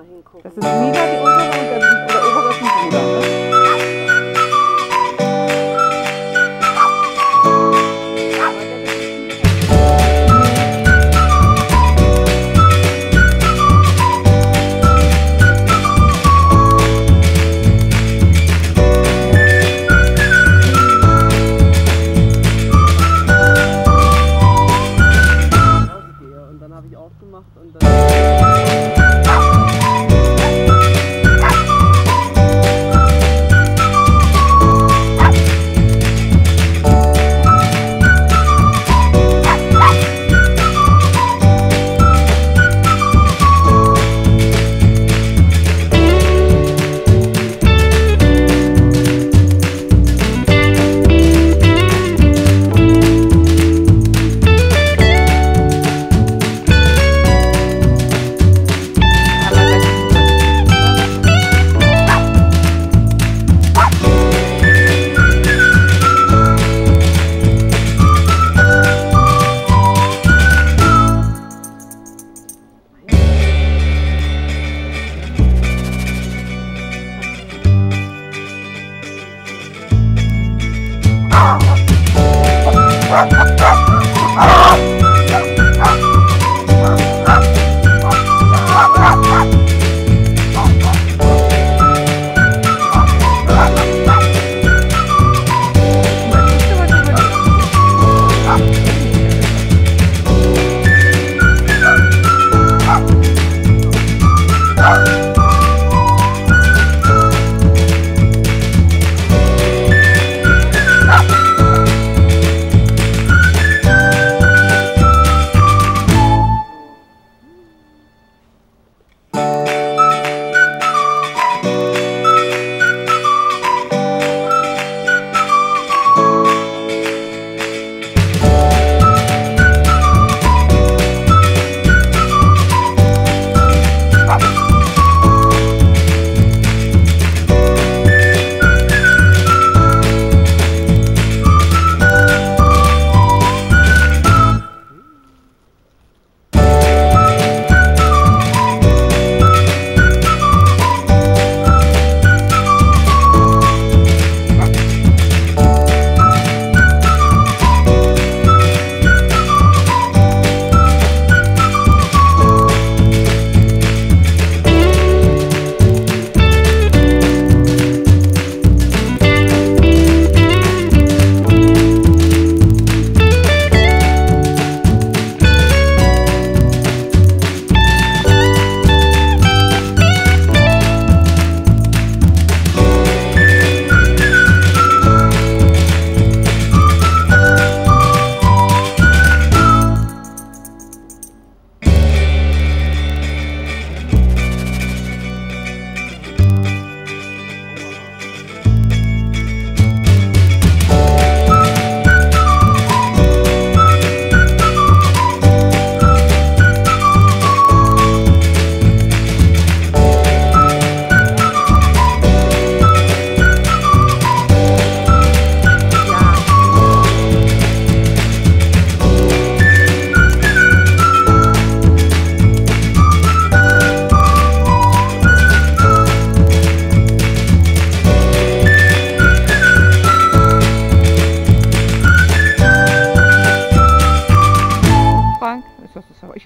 mal hingucken. Das ist wieder die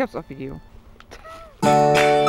Frank, ist das das?